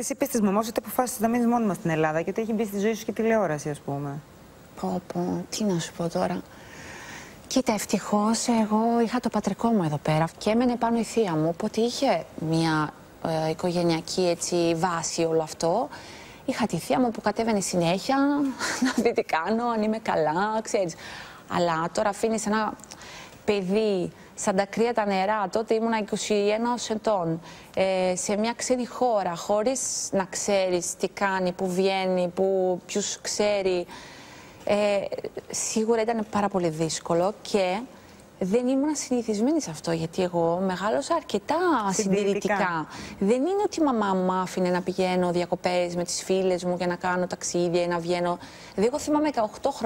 Τη είπες τη μαμάς ότι αποφάσισες να μείνεις μόνιμα στην Ελλάδα και ότι έχει μπει στη ζωή σου και τηλεόραση, ας πούμε. Πω, πω, τι να σου πω τώρα. Κοίτα, ευτυχώς εγώ είχα το πατρικό μου εδώ πέρα και έμενε πάνω η θεία μου, οπότε είχε μια ε, οικογενειακή έτσι, βάση όλο αυτό. Είχα τη θεία μου που κατέβαινε συνέχεια να δει τι κάνω, αν είμαι καλά, ξέρεις. Αλλά τώρα αφήνεις ένα παιδί σαν τα κρύα τα νερά, τότε ήμουνα 21 ετών, ε, σε μια ξένη χώρα, χωρίς να ξέρεις τι κάνει, που βγαίνει, που, ποιους ξέρει. Ε, σίγουρα ήταν πάρα πολύ δύσκολο και δεν ήμουν συνηθισμένη σε αυτό, γιατί εγώ μεγάλωσα αρκετά συντηρητικά. Δεν είναι ότι η μαμά μου άφηνε να πηγαίνω διακοπές με τις φίλες μου και να κάνω ταξίδια ή να βγαίνω. Δηλαδή, εγώ θυμάμαι 18 χρόνια.